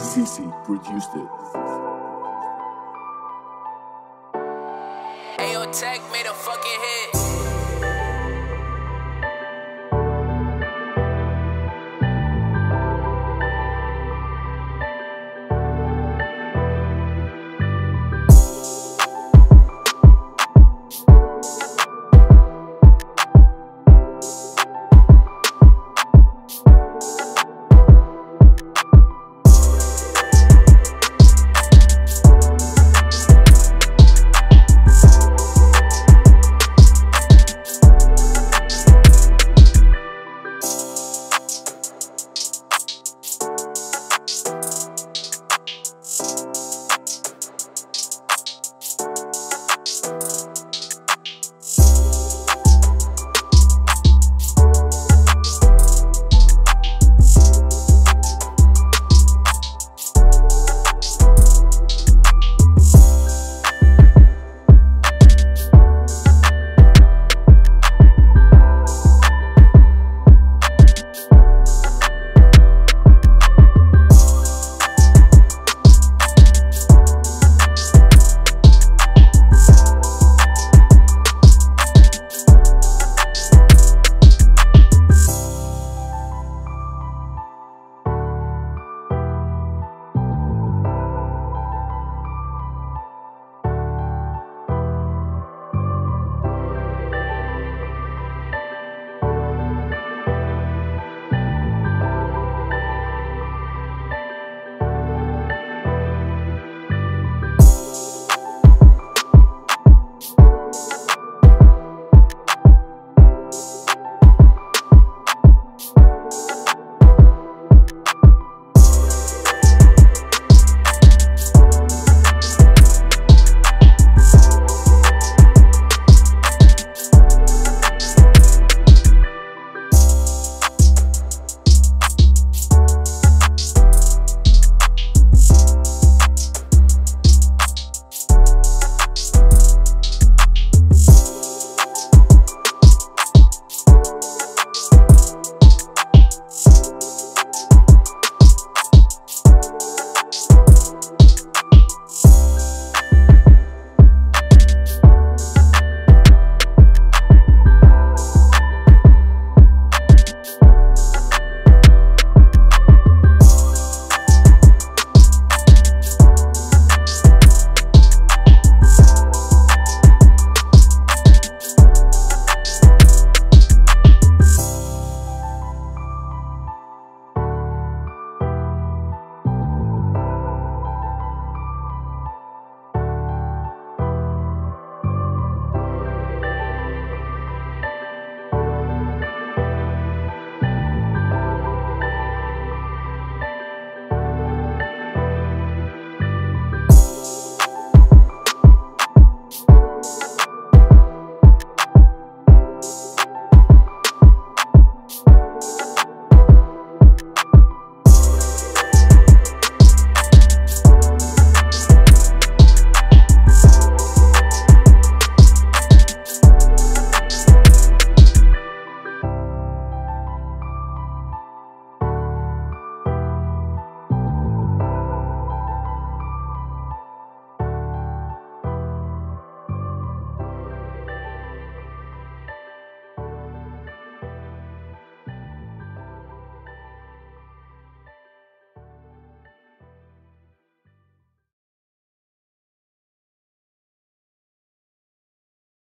CC produced it. Ayo Tech made a fucking hit.